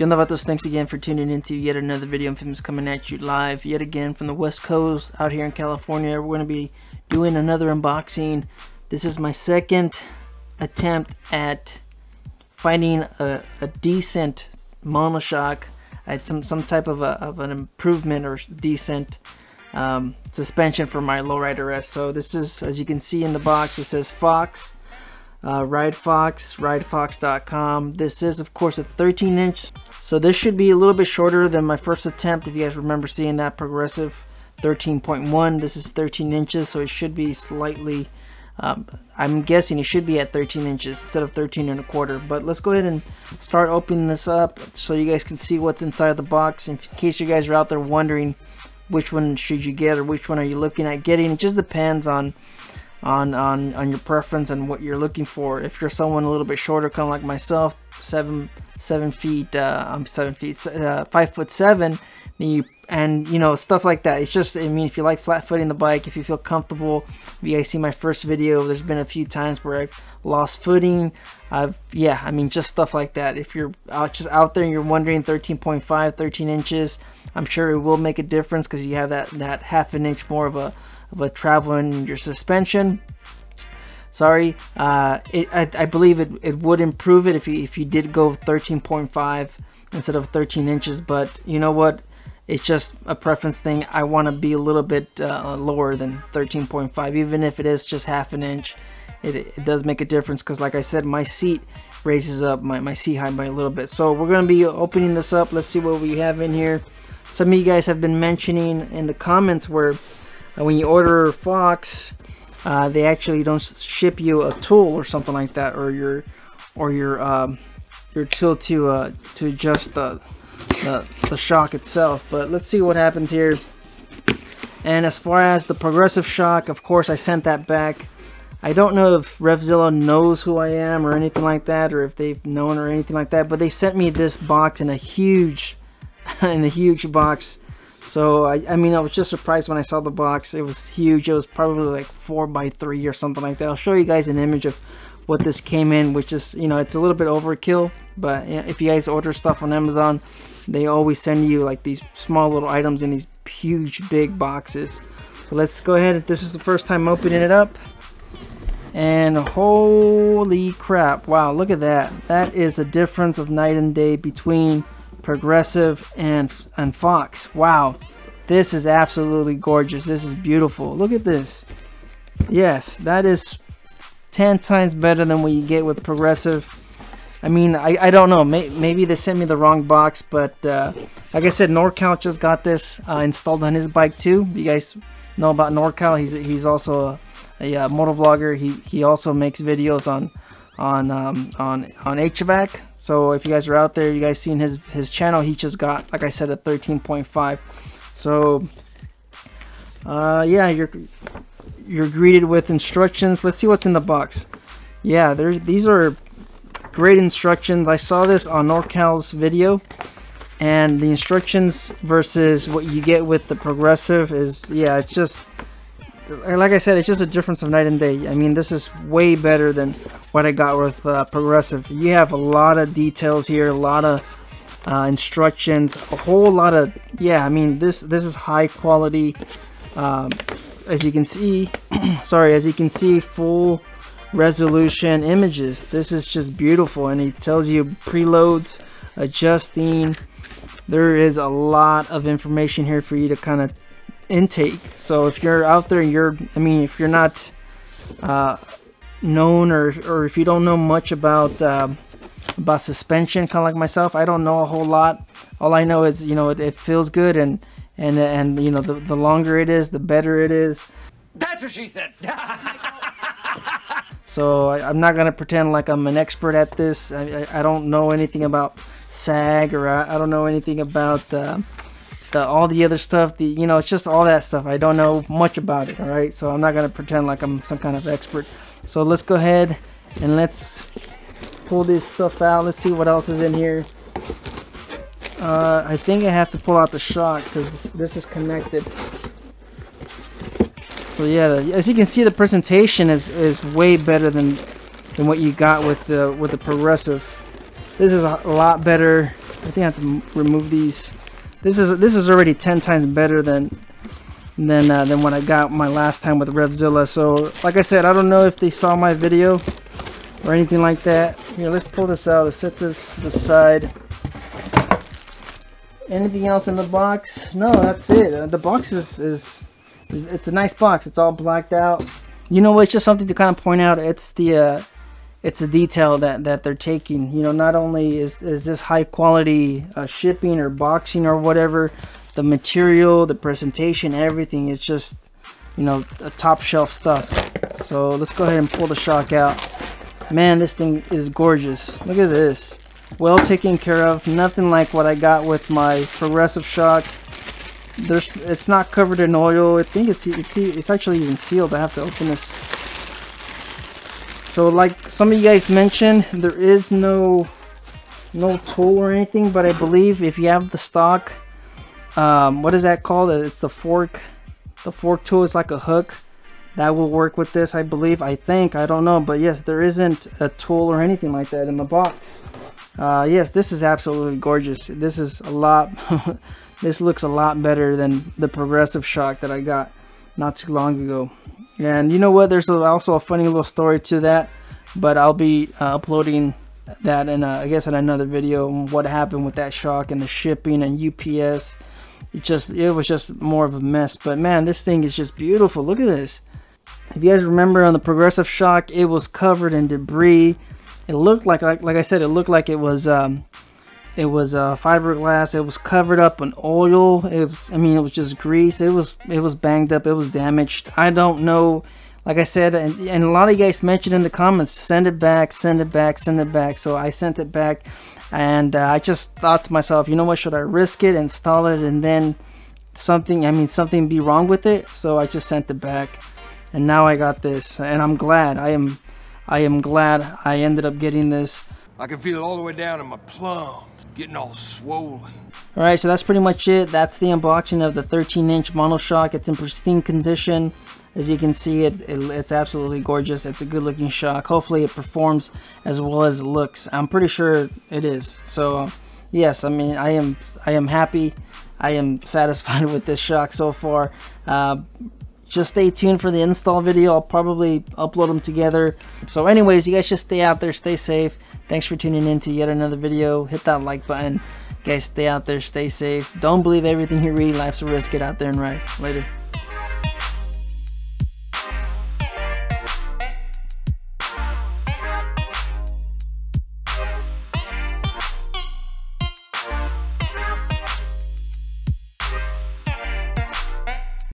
John thanks again for tuning into yet another video. I'm coming at you live yet again from the West Coast out here in California. We're going to be doing another unboxing. This is my second attempt at finding a, a decent monoshock, uh, some some type of, a, of an improvement or decent um, suspension for my lowrider S. So this is, as you can see in the box, it says Fox uh, Ride Fox, ridefox.com. This is, of course, a 13 inch, so this should be a little bit shorter than my first attempt. If you guys remember seeing that progressive 13.1, this is 13 inches, so it should be slightly. Um, I'm guessing it should be at 13 inches instead of 13 and a quarter. But let's go ahead and start opening this up so you guys can see what's inside the box. In case you guys are out there wondering which one should you get or which one are you looking at getting, it just depends on on on on your preference and what you're looking for. If you're someone a little bit shorter, kind of like myself, seven seven feet, uh, I'm seven feet, uh, five foot seven, then you and you know stuff like that. It's just I mean, if you like flat footing the bike, if you feel comfortable, if you guys see my first video, there's been a few times where I've lost footing. I've yeah, I mean just stuff like that. If you're out just out there and you're wondering 13.5, 13 inches, I'm sure it will make a difference because you have that that half an inch more of a of a travel your suspension. Sorry, uh, it, I, I, believe it, it would improve it if you if you did go 13.5 instead of 13 inches. But you know what? It's just a preference thing. I want to be a little bit uh, lower than 13.5, even if it is just half an inch. It, it does make a difference because, like I said, my seat raises up my, my seat height by a little bit. So we're going to be opening this up. Let's see what we have in here. Some of you guys have been mentioning in the comments where when you order Fox, uh, they actually don't ship you a tool or something like that, or your or your um, your tool to uh, to adjust the, the the shock itself. But let's see what happens here. And as far as the progressive shock, of course, I sent that back. I don't know if Revzilla knows who I am or anything like that, or if they've known or anything like that. But they sent me this box in a huge, in a huge box so I, I mean I was just surprised when I saw the box. It was huge. It was probably like four by three or something like that. I'll show you guys an image of what this came in, which is you know it's a little bit overkill. But if you guys order stuff on Amazon, they always send you like these small little items in these huge big boxes. So let's go ahead. This is the first time opening it up. And holy crap, wow, look at that. That is a difference of night and day between Progressive, and, and Fox. Wow, this is absolutely gorgeous. This is beautiful. Look at this. Yes, that is 10 times better than what you get with Progressive. I mean, I, I don't know. May, maybe they sent me the wrong box, but uh, like I said, NorCal just got this uh, installed on his bike too. You guys know about NorCal. He's he's also a, a, a uh, motor vlogger. He he also makes videos on on um, on on HVAC. So if you guys are out there, you guys seen his his channel. He just got, like I said, a 13.5. So uh, yeah, you're you're greeted with instructions. Let's see what's in the box. Yeah, there's these are great instructions. I saw this on NorCal's video, and the instructions versus what you get with the progressive is yeah, it's just like I said, it's just a difference of night and day. I mean, this is way better than what I got with uh, Progressive. You have a lot of details here, a lot of uh, instructions, a whole lot of yeah. I mean, this this is high quality. Um, as you can see, sorry, as you can see, full resolution images. This is just beautiful, and it tells you preloads, adjusting. There is a lot of information here for you to kind of intake. So if you're out there, you're, I mean, if you're not uh, known or, or if you don't know much about uh, about suspension, kind of like myself, I don't know a whole lot. All I know is, you know, it, it feels good and and and you know, the the longer it is, the better it is. That's what she said. so I, am not gonna pretend like I'm an expert at this. I, I, I don't know anything about sag or I, I don't know anything about. Uh, the all the other stuff the you know it's just all that stuff i don't know much about it all right so i'm not gonna pretend like i'm some kind of expert so let's go ahead and let's pull this stuff out. Let's see what else is in here. Uh, I think I have to pull out the shock because this, this, is connected. So yeah as you can see the presentation is, is way better than than what you got with the with the progressive. This is a lot better. I think I have to remove these. This is this is already 10 times better than than uh, than what I got my last time with Revzilla. So like I said, I don't know if they saw my video or anything like that. Here, let's pull this out. Let's set this to the side. Anything else in the box? No, that's it. Uh, the box is, is, it's a nice box. It's all blacked out. You know, it's just something to kind of point out. It's the, uh, it's a detail that, that they're taking. You know, not only is, is this high quality uh, shipping or boxing or whatever, the material, the presentation, everything is just, you know, a top shelf stuff. So let's go ahead and pull the shock out. Man, this thing is gorgeous. Look at this well taken care of nothing like what I got with my progressive shock there's it's not covered in oil I think it's it's, it's actually even sealed I have to open this so like some of you guys mentioned there is no no tool or anything but I believe if you have the stock um, what is that called? It's the fork. The fork tool is like a hook that will work with this I believe I think I don't know but yes there isn't a tool or anything like that in the box. Uh, yes this is absolutely gorgeous. This is a lot this looks a lot better than the progressive shock that I got not too long ago. And you know what? There's also a funny little story to that but I'll be uh, uploading that in a, I guess in another video what happened with that shock and the shipping and UPS it just it was just more of a mess but man this thing is just beautiful look at this if you guys remember on the progressive shock it was covered in debris it looked like, like, like I said, it looked like it was, um, it was uh, fiberglass. It was covered up in oil. It was, I mean, it was just grease. It was, it was banged up. It was damaged. I don't know. Like I said, and, and a lot of you guys mentioned in the comments, send it back, send it back, send it back. So I sent it back, and uh, I just thought to myself, you know what? Should I risk it, install it, and then something? I mean, something be wrong with it. So I just sent it back, and now I got this, and I'm glad. I am I am glad I ended up getting this. I can feel it all the way down in my plums, getting all swollen. Alright, so that's pretty much it. That's the unboxing of the 13-inch monoshock. It's in pristine condition. As you can see, it, it, it's absolutely gorgeous. It's a good-looking shock. Hopefully it performs as well as it looks. I'm pretty sure it is. So, yes, I mean, I am I am happy. I am satisfied with this shock so far. Uh, just stay tuned for the install video. I'll probably upload them together. So anyways, you guys just stay out there, stay safe. Thanks for tuning in to yet another video. Hit that like button. Guys, stay out there, stay safe. Don't believe everything you read. Life's a risk. Get out there and ride. Later.